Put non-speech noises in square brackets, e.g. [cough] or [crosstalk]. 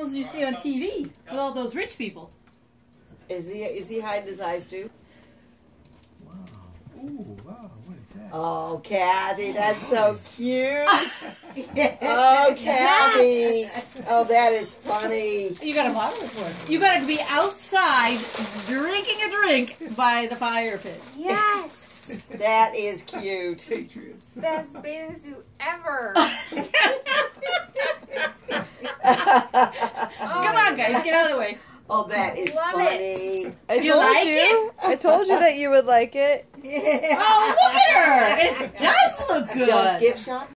ones you see on TV with all those rich people. Is he is he hiding his eyes too? Wow. Ooh, wow. What is that? Oh, Kathy, that's so cute. [laughs] Oh, Kathy. Oh, that is funny. You got to model it for us. You got to be outside drinking a drink by the fire pit. Yes. [laughs] That is cute. Patriots. Best bathing suit ever. [laughs] [laughs] Come on, guys, get out of the way. [laughs] Oh, that is Love funny. I You told like you. I told you that you would like it. [laughs] Oh, look at her! It does look good. Don't gift shop.